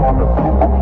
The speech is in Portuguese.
Thank you.